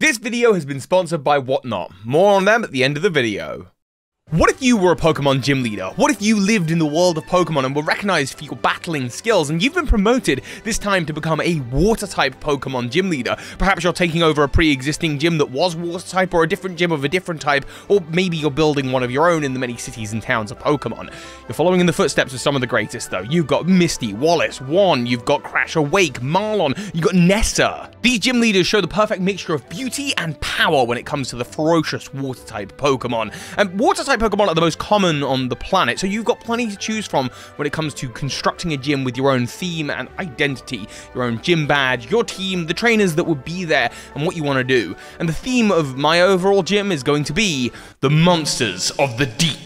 This video has been sponsored by Whatnot. More on them at the end of the video. What if you were a Pokemon gym leader? What if you lived in the world of Pokemon and were recognized for your battling skills and you've been promoted this time to become a water type Pokemon gym leader? Perhaps you're taking over a pre existing gym that was water type or a different gym of a different type, or maybe you're building one of your own in the many cities and towns of Pokemon. You're following in the footsteps of some of the greatest though. You've got Misty, Wallace, Juan, you've got Crasher Wake, Marlon, you've got Nessa. These gym leaders show the perfect mixture of beauty and power when it comes to the ferocious water type Pokemon. And water type Pokemon are the most common on the planet, so you've got plenty to choose from when it comes to constructing a gym with your own theme and identity, your own gym badge, your team, the trainers that would be there, and what you want to do. And the theme of my overall gym is going to be the monsters of the deep.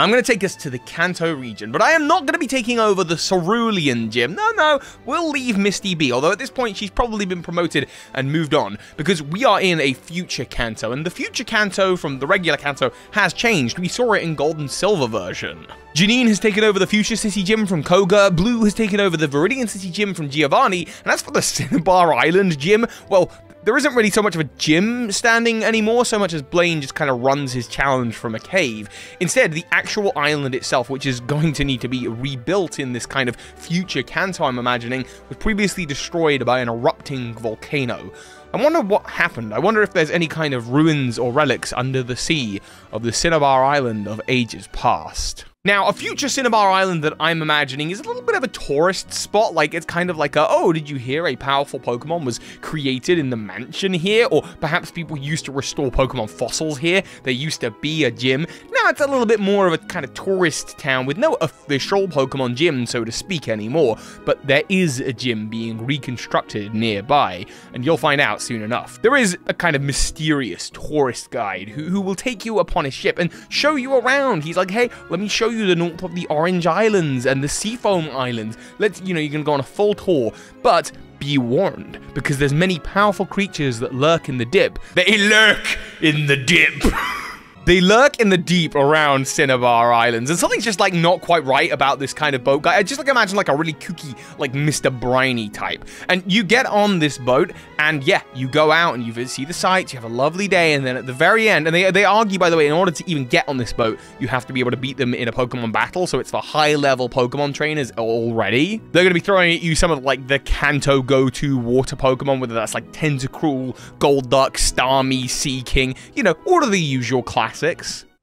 I'm going to take us to the Kanto region, but I am not going to be taking over the Cerulean gym. No, no, we'll leave Misty be, although at this point she's probably been promoted and moved on, because we are in a future Kanto, and the future Kanto from the regular Kanto has changed. We saw it in Gold and Silver version. Janine has taken over the Fuchsia City Gym from Koga, Blue has taken over the Viridian City Gym from Giovanni, and as for the Cinnabar Island Gym, well, there isn't really so much of a gym standing anymore, so much as Blaine just kind of runs his challenge from a cave. Instead, the actual island itself, which is going to need to be rebuilt in this kind of future Kanto, I'm imagining, was previously destroyed by an erupting volcano. I wonder what happened. I wonder if there's any kind of ruins or relics under the sea of the Cinnabar Island of ages past. Now, a future Cinnabar Island that I'm imagining is a little bit of a tourist spot. Like, it's kind of like a, oh, did you hear a powerful Pokemon was created in the mansion here? Or perhaps people used to restore Pokemon fossils here. There used to be a gym. Now it's a little bit more of a kind of tourist town with no official Pokemon gym, so to speak, anymore. But there is a gym being reconstructed nearby, and you'll find out soon enough. There is a kind of mysterious tourist guide who, who will take you upon his ship and show you around. He's like, hey, let me show you the north of the Orange Islands and the Seafoam Islands. Let's, you know, you can go on a full tour, but be warned, because there's many powerful creatures that lurk in the dip. They lurk in the dip. They lurk in the deep around Cinnabar Islands, and something's just like not quite right about this kind of boat guy. I just like imagine like a really kooky, like Mr. Briny type. And you get on this boat, and yeah, you go out and you see the sights, you have a lovely day, and then at the very end, and they, they argue, by the way, in order to even get on this boat, you have to be able to beat them in a Pokemon battle, so it's for high-level Pokemon trainers already. They're going to be throwing at you some of like the Kanto go-to water Pokemon, whether that's like Tentacruel, Golduck, Starmie, Sea King, you know, all of the usual classics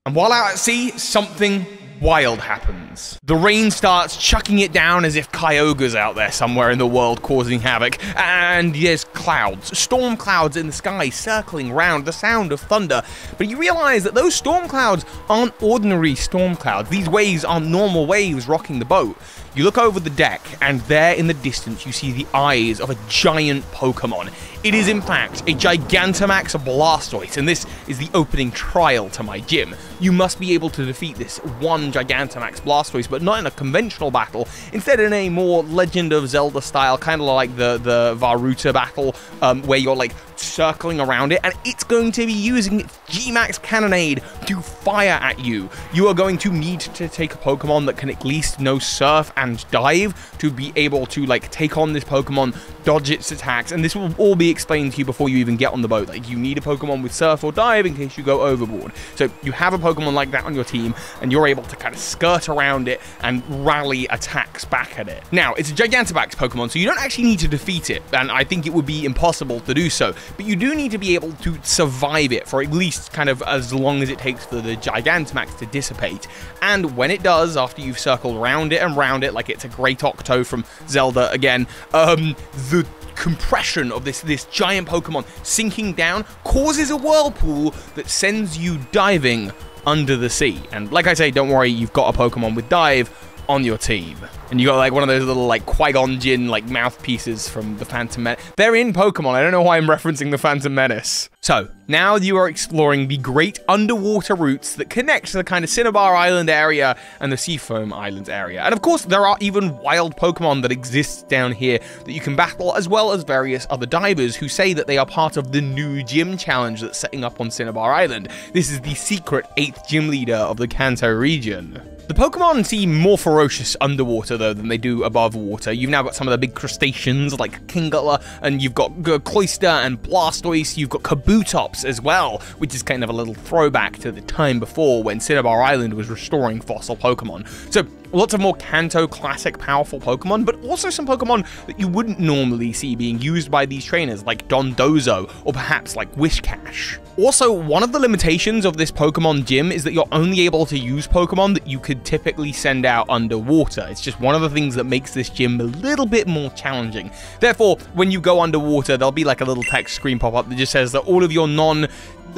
And while out at sea, something wild happens. The rain starts chucking it down as if Kyogre's out there somewhere in the world causing havoc, and there's clouds, storm clouds in the sky circling round the sound of thunder. But you realize that those storm clouds aren't ordinary storm clouds. These waves aren't normal waves rocking the boat. You look over the deck, and there in the distance you see the eyes of a giant Pokemon. It is in fact a Gigantamax Blastoise, and this is the opening trial to my gym. You must be able to defeat this one Gigantamax Blastoise, but not in a conventional battle, instead in a more Legend of Zelda style, kind of like the, the Vah Ruta battle, um, where you're like circling around it, and it's going to be using its G-Max Cannonade to fire at you. You are going to need to take a Pokemon that can at least know Surf and Dive to be able to like take on this Pokemon, dodge its attacks, and this will all be explained to you before you even get on the boat. Like you need a Pokemon with Surf or Dive in case you go overboard. So you have a Pokemon like that on your team, and you're able to kind of skirt around it and rally attacks back at it. Now, it's a Gigantamax Pokemon, so you don't actually need to defeat it, and I think it would be impossible to do so but you do need to be able to survive it for at least kind of as long as it takes for the Gigantamax to dissipate. And when it does, after you've circled round it and round it like it's a Great Octo from Zelda again, um, the compression of this this giant Pokemon sinking down causes a whirlpool that sends you diving under the sea. And like I say, don't worry, you've got a Pokemon with dive on your team. And you got like one of those little like Qui-Gon like mouthpieces from the Phantom Menace. They're in Pokemon. I don't know why I'm referencing the Phantom Menace. So, now you are exploring the great underwater routes that connect to the kind of Cinnabar Island area and the Seafoam Islands area. And of course, there are even wild Pokemon that exist down here that you can battle, as well as various other divers who say that they are part of the new gym challenge that's setting up on Cinnabar Island. This is the secret 8th gym leader of the Kanto region. The Pokemon seem more ferocious underwater, though, than they do above water. You've now got some of the big crustaceans like Kingler, and you've got Cloyster and Blastoise. You've got Kabutops as well, which is kind of a little throwback to the time before when Cinnabar Island was restoring fossil Pokemon. So lots of more Kanto classic powerful Pokemon, but also some Pokemon that you wouldn't normally see being used by these trainers, like Dondozo, or perhaps like Whiscash. Also, one of the limitations of this Pokemon gym is that you're only able to use Pokemon that you could typically send out underwater. It's just one of the things that makes this gym a little bit more challenging. Therefore, when you go underwater, there'll be like a little text screen pop up that just says that all of your non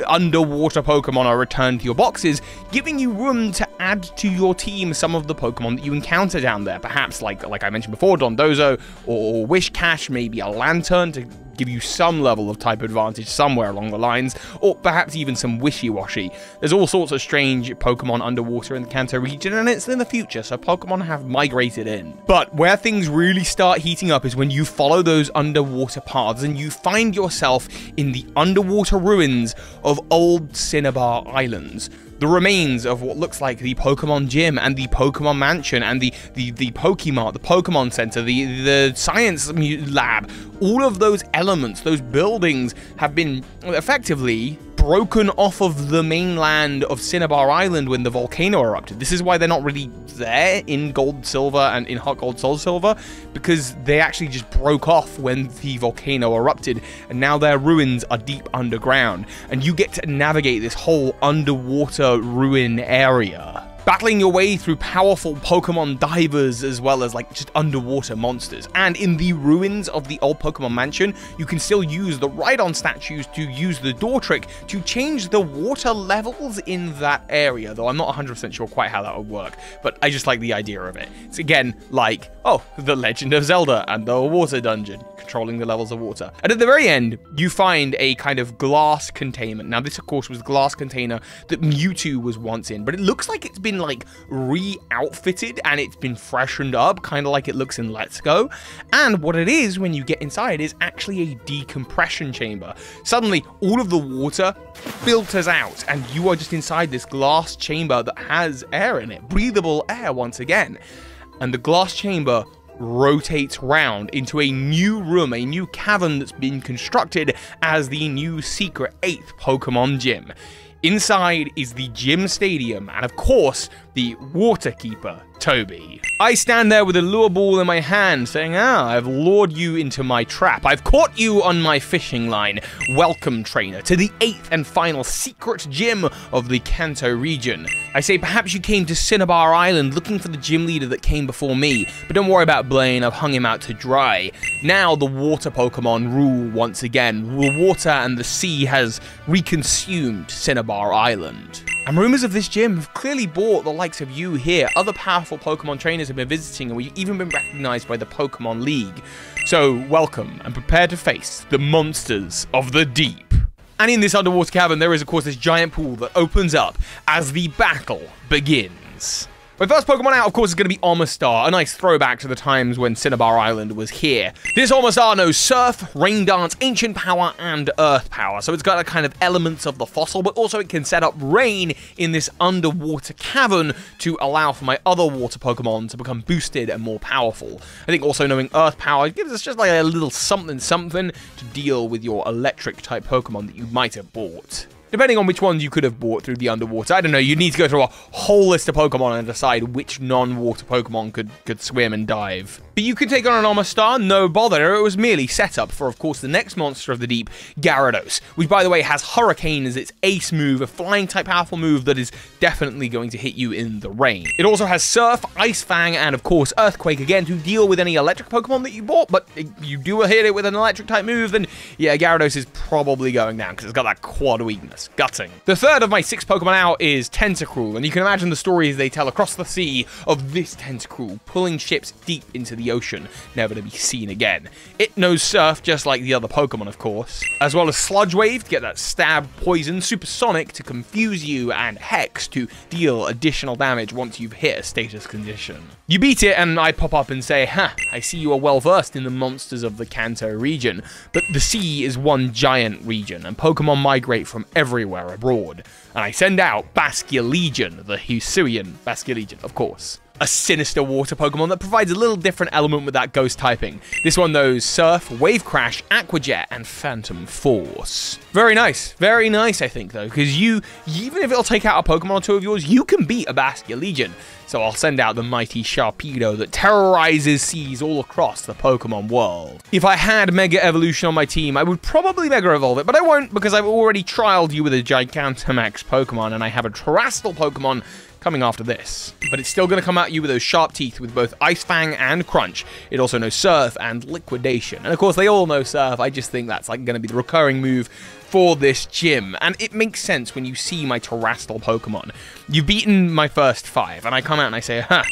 underwater Pokemon are returned to your boxes, giving you room to add to your team some of the Pokemon that you encounter down there. Perhaps, like like I mentioned before, Dondozo or, or Whiscash, maybe a Lanturn to give you some level of type advantage somewhere along the lines, or perhaps even some Wishiwashi. There's all sorts of strange Pokemon underwater in the Kanto region, and it's in the future, so Pokemon have migrated in. But where things really start heating up is when you follow those underwater paths and you find yourself in the underwater ruins of old Cinnabar Islands the remains of what looks like the Pokemon Gym and the Pokemon Mansion and the the the Pokemon, the Pokemon Center, the the Science Lab. All of those elements, those buildings, have been effectively broken off of the mainland of Cinnabar Island when the volcano erupted. This is why they're not really there in Gold Silver and in HeartGold Soul Silver, because they actually just broke off when the volcano erupted, and now their ruins are deep underground, and you get to navigate this whole underwater ruin area battling your way through powerful Pokemon divers as well as like just underwater monsters. And in the ruins of the old Pokemon Mansion, you can still use the Rhydon statues to use the door trick to change the water levels in that area, though I'm not 100% sure quite how that would work, but I just like the idea of it. It's again like, oh, The Legend of Zelda and the water dungeon, controlling the levels of water. And at the very end, you find a kind of glass containment. Now, this, of course, was glass container that Mewtwo was once in, but it looks like it's been been like re-outfitted and it's been freshened up, kind of like it looks in Let's Go. And what it is when you get inside is actually a decompression chamber. Suddenly, all of the water filters out and you are just inside this glass chamber that has air in it, breathable air once again. And the glass chamber rotates round into a new room, a new cavern that's been constructed as the new secret 8th Pokemon gym. Inside is the gym stadium, and of course, the water keeper, Toby. I stand there with a lure ball in my hand, saying, Ah, I've lured you into my trap. I've caught you on my fishing line. Welcome, trainer, to the eighth and final secret gym of the Kanto region. I say, perhaps you came to Cinnabar Island looking for the gym leader that came before me, but don't worry about Blaine, I've hung him out to dry. Now the water Pokemon rule once again. The water and the sea has reconsumed Cinnabar Island. And rumors of this gym have clearly brought the likes of you here. Other powerful Pokemon trainers have been visiting and we've even been recognized by the Pokemon League. So welcome and prepare to face the monsters of the deep. And in this underwater cavern, there is of course this giant pool that opens up as the battle begins. My first Pokemon out, of course, is going to be Omastar, a nice throwback to the times when Cinnabar Island was here. This Omastar knows Surf, Rain Dance, Ancient Power, and Earth Power, so it's got a kind of elements of the fossil, but also it can set up rain in this underwater cavern to allow for my other water Pokemon to become boosted and more powerful. I think also knowing Earth Power gives us just like a little something something to deal with your electric type Pokemon that you might have bought. Depending on which ones you could have bought through the underwater. I don't know, you'd need to go through a whole list of Pokemon and decide which non-water Pokemon could, could swim and dive. But you could take on an Omastar, no bother. It was merely set up for, of course, the next monster of the deep, Gyarados, which, by the way, has Hurricane as its ace move, a flying-type powerful move that is definitely going to hit you in the rain. It also has Surf, Ice Fang, and, of course, Earthquake again to deal with any electric Pokemon that you bought, but if you do hit it with an electric-type move, then, yeah, Gyarados is probably going down, because it's got that quad weakness. Gutting. The third of my six Pokemon out is Tentacruel, and you can imagine the stories they tell across the sea of this Tentacruel pulling ships deep into the ocean, never to be seen again. It knows Surf just like the other Pokemon, of course, as well as Sludge Wave to get that stab, Poison, Supersonic to confuse you, and Hex to deal additional damage once you've hit a status condition. You beat it, and I pop up and say, Ha, I see you are well versed in the monsters of the Kanto region, but the sea is one giant region, and Pokemon migrate from everywhere abroad. And I send out Basculegion, the Hisuian Basculegion, of course a sinister water Pokemon that provides a little different element with that ghost typing. This one knows Surf, Wave Crash, Aqua Jet, and Phantom Force. Very nice. Very nice, I think, though, because you, even if it'll take out a Pokemon or two of yours, you can beat a Basculegion. So I'll send out the mighty Sharpedo that terrorizes seas all across the Pokemon world. If I had Mega Evolution on my team, I would probably Mega Evolve it, but I won't because I've already trialed you with a Gigantamax Pokemon and I have a Terastal Pokemon coming after this. But it's still going to come at you with those sharp teeth with both Ice Fang and Crunch. It also knows Surf and Liquidation. And of course, they all know Surf. I just think that's like going to be the recurring move for this gym. And it makes sense when you see my Terastal Pokemon. You've beaten my first five, and I come out and I say, huh,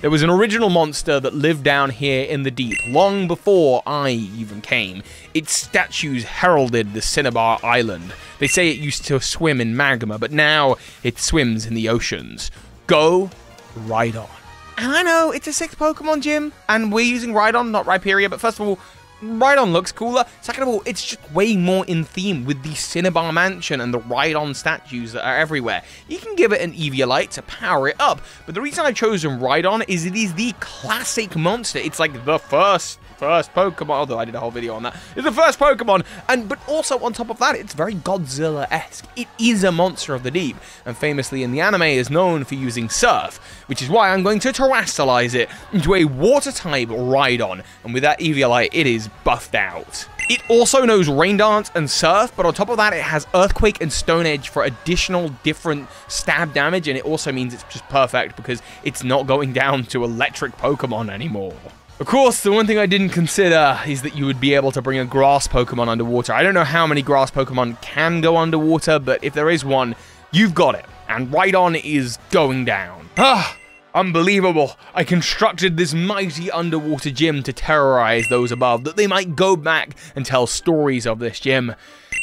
there was an original monster that lived down here in the deep, long before I even came. Its statues heralded the Cinnabar Island. They say it used to swim in magma, but now it swims in the oceans. Go Rhydon. And I know it's a sixth Pokemon gym, and we're using Rhydon, not Rhyperior, but first of all, Rhydon looks cooler. Second of all, it's just way more in theme with the Cinnabar Mansion and the Rhydon statues that are everywhere. You can give it an Eviolite to power it up, but the reason I've chosen Rhydon is it is the classic monster. It's like the first first Pokemon, although I did a whole video on that. It's the first Pokemon, and but also on top of that, it's very Godzilla-esque. It is a monster of the deep, and famously in the anime is known for using Surf, which is why I'm going to terastallize it into a Water-type Rhydon, and with that Eviolite, it is buffed out. It also knows Rain Dance and Surf, but on top of that, it has Earthquake and Stone Edge for additional different stab damage, and it also means it's just perfect because it's not going down to electric Pokemon anymore. Of course, the one thing I didn't consider is that you would be able to bring a grass Pokemon underwater. I don't know how many grass Pokemon can go underwater, but if there is one, you've got it. And Rhydon is going down. Ah! Unbelievable. I constructed this mighty underwater gym to terrorize those above, that they might go back and tell stories of this gym.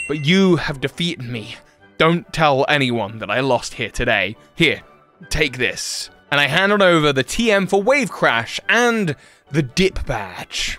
But you have defeated me. Don't tell anyone that I lost here today. Here, take this. And I hand on over the TM for Wave Crash and the Dip Badge.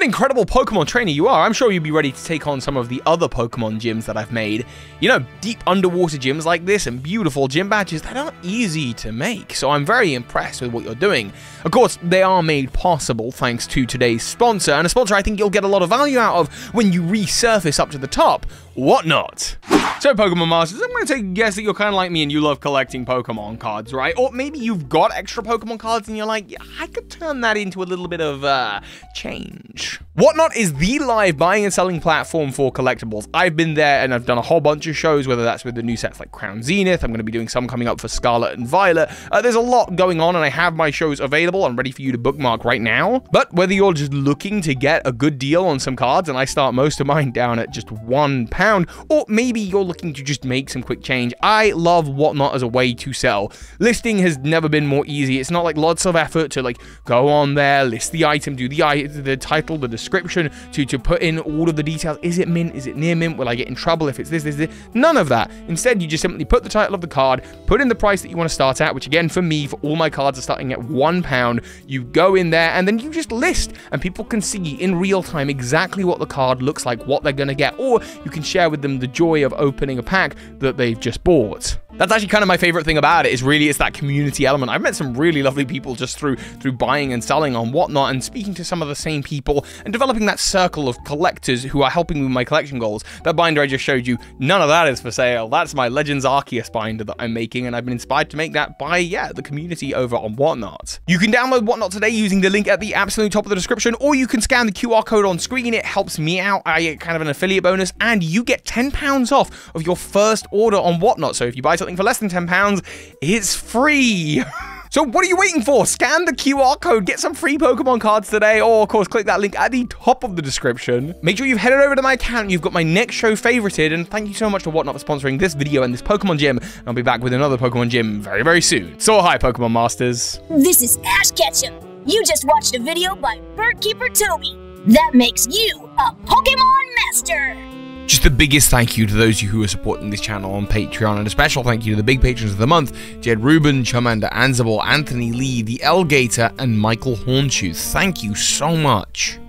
An incredible Pokemon trainer you are. I'm sure you'd be ready to take on some of the other Pokemon gyms that I've made. You know, deep underwater gyms like this and beautiful gym badges that aren't easy to make, so I'm very impressed with what you're doing. Of course, they are made possible thanks to today's sponsor, and a sponsor I think you'll get a lot of value out of when you resurface up to the top, Whatnot. So, Pokemon Masters, I'm going to take a guess that you're kind of like me and you love collecting Pokemon cards, right? Or maybe you've got extra Pokemon cards and you're like, yeah, I could turn that into a little bit of uh, change. Whatnot is the live buying and selling platform for collectibles. I've been there and I've done a whole bunch of shows, whether that's with the new sets like Crown Zenith. I'm going to be doing some coming up for Scarlet and Violet. Uh, there's a lot going on and I have my shows available. I'm ready for you to bookmark right now. But whether you're just looking to get a good deal on some cards, and I start most of mine down at just one pound or maybe you're looking to just make some quick change. I love Whatnot as a way to sell. Listing has never been more easy. It's not like lots of effort to like go on there, list the item, do the the title, the description, to, to put in all of the details. Is it mint? Is it near mint? Will I get in trouble if it's this, this, this? None of that. Instead, you just simply put the title of the card, put in the price that you want to start at, which again, for me, for all my cards are starting at one pound. You go in there and then you just list, and people can see in real time exactly what the card looks like, what they're going to get, or you can share with them the joy of opening a pack that they've just bought. That's actually kind of my favorite thing about it is really it's that community element. I've met some really lovely people just through through buying and selling on whatnot and speaking to some of the same people and developing that circle of collectors who are helping me with my collection goals. That binder I just showed you, none of that is for sale. That's my Legends Arceus binder that I'm making and I've been inspired to make that by, yeah, the community over on Whatnot. You can download Whatnot today using the link at the absolute top of the description or you can scan the QR code on screen. It helps me out. I get kind of an affiliate bonus and you get £10 off of your first order on Whatnot. So if you buy something for less than £10, it's free. So what are you waiting for? Scan the QR code, get some free Pokemon cards today, or of course click that link at the top of the description. Make sure you've headed over to my account, you've got my next show favorited, and thank you so much to Whatnot for sponsoring this video and this Pokemon gym. I'll be back with another Pokemon gym very, very soon. So hi, Pokemon Masters. This is Ash Ketchum. You just watched a video by Birdkeeper Toby. That makes you a Pokemon Master. Just the biggest thank you to those of you who are supporting this channel on Patreon, and a special thank you to the big patrons of the month Jed Rubin, Charmander Ansible, Anthony Lee, The Elgator, and Michael Hornshooth. Thank you so much.